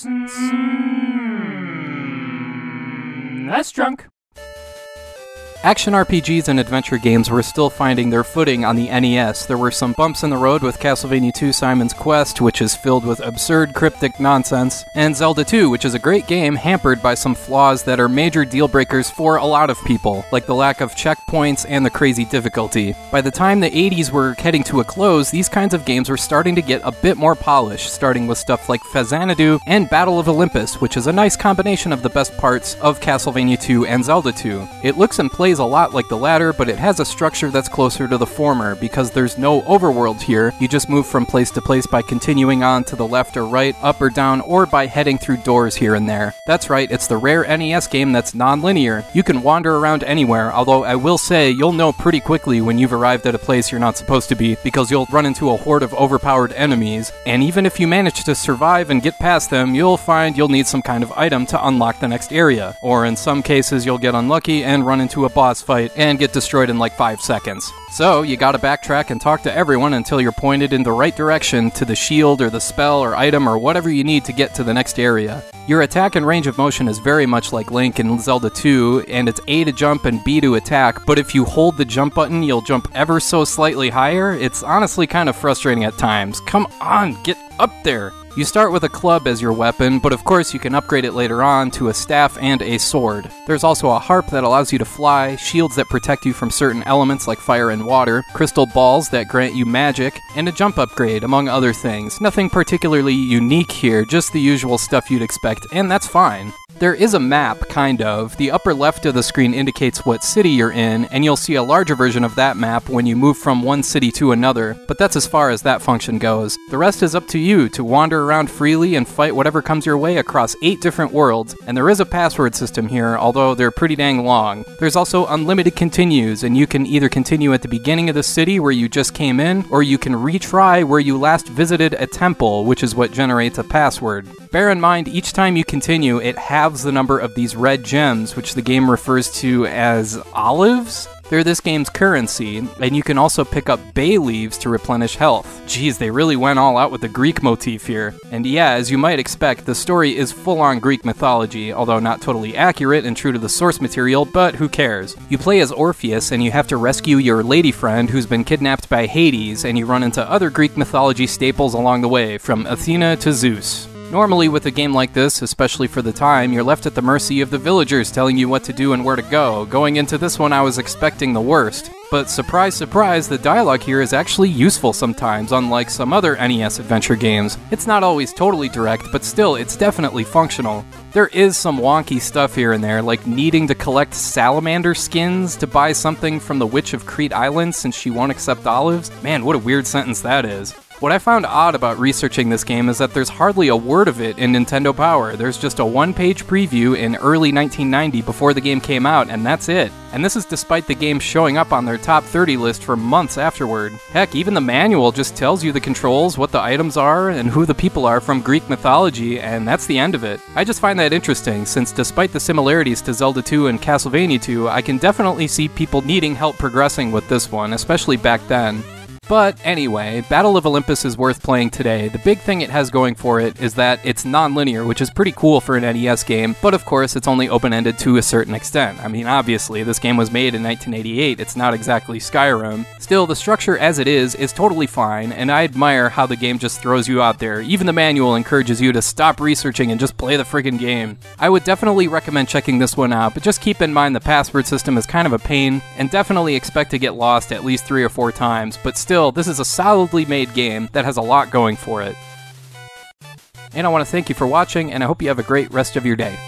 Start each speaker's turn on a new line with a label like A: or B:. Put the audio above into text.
A: SNES drunk.
B: Action RPGs and adventure games were still finding their footing on the NES. There were some bumps in the road with Castlevania II Simon's Quest, which is filled with absurd cryptic nonsense, and Zelda 2, which is a great game hampered by some flaws that are major deal breakers for a lot of people, like the lack of checkpoints and the crazy difficulty. By the time the 80s were heading to a close, these kinds of games were starting to get a bit more polished, starting with stuff like Faxanadu and Battle of Olympus, which is a nice combination of the best parts of Castlevania 2 and Zelda 2. It looks and plays a lot like the latter, but it has a structure that's closer to the former because there's no overworld here. You just move from place to place by continuing on to the left or right, up or down, or by heading through doors here and there. That's right, it's the rare NES game that's non-linear. You can wander around anywhere, although I will say you'll know pretty quickly when you've arrived at a place you're not supposed to be because you'll run into a horde of overpowered enemies, and even if you manage to survive and get past them, you'll find you'll need some kind of item to unlock the next area. Or in some cases, you'll get unlucky and run into a boss fight and get destroyed in like 5 seconds. So, you gotta backtrack and talk to everyone until you're pointed in the right direction to the shield or the spell or item or whatever you need to get to the next area. Your attack and range of motion is very much like Link in Zelda 2, and it's A to jump and B to attack, but if you hold the jump button, you'll jump ever so slightly higher. It's honestly kind of frustrating at times. Come on, get up there! You start with a club as your weapon, but of course you can upgrade it later on to a staff and a sword. There's also a harp that allows you to fly, shields that protect you from certain elements like fire and water, crystal balls that grant you magic, and a jump upgrade, among other things. Nothing particularly unique here, just the usual stuff you'd expect, and that's fine. There is a map, kind of. The upper left of the screen indicates what city you're in, and you'll see a larger version of that map when you move from one city to another, but that's as far as that function goes. The rest is up to you to wander around freely and fight whatever comes your way across eight different worlds, and there is a password system here, although they're pretty dang long. There's also unlimited continues, and you can either continue at the beginning of the city where you just came in, or you can retry where you last visited a temple, which is what generates a password. Bear in mind, each time you continue, it halves the number of these red gems, which the game refers to as olives. They're this game's currency, and you can also pick up bay leaves to replenish health. Geez, they really went all out with the Greek motif here. And yeah, as you might expect, the story is full on Greek mythology, although not totally accurate and true to the source material, but who cares? You play as Orpheus, and you have to rescue your lady friend who's been kidnapped by Hades, and you run into other Greek mythology staples along the way, from Athena to Zeus. Normally, with a game like this, especially for the time, you're left at the mercy of the villagers telling you what to do and where to go. Going into this one, I was expecting the worst. But surprise, surprise, the dialogue here is actually useful sometimes, unlike some other NES adventure games. It's not always totally direct, but still, it's definitely functional. There is some wonky stuff here and there, like needing to collect salamander skins to buy something from the Witch of Crete Island since she won't accept olives. Man, what a weird sentence that is. What I found odd about researching this game is that there's hardly a word of it in Nintendo Power. There's just a one page preview in early 1990 before the game came out, and that's it. And this is despite the game showing up on their top 30 list for months afterward. Heck, even the manual just tells you the controls, what the items are, and who the people are from Greek mythology, and that's the end of it. I just find that interesting, since despite the similarities to Zelda 2 and Castlevania 2, I can definitely see people needing help progressing with this one, especially back then. But anyway, Battle of Olympus is worth playing today. The big thing it has going for it is that it's non linear, which is pretty cool for an NES game, but of course, it's only open ended to a certain extent. I mean, obviously, this game was made in 1988, it's not exactly Skyrim. Still, the structure as it is is totally fine, and I admire how the game just throws you out there. Even the manual encourages you to stop researching and just play the friggin' game. I would definitely recommend checking this one out, but just keep in mind the password system is kind of a pain, and definitely expect to get lost at least three or four times, but still, this is a solidly made game that has a lot going for it. And I want to thank you for watching, and I hope you have a great rest of your day.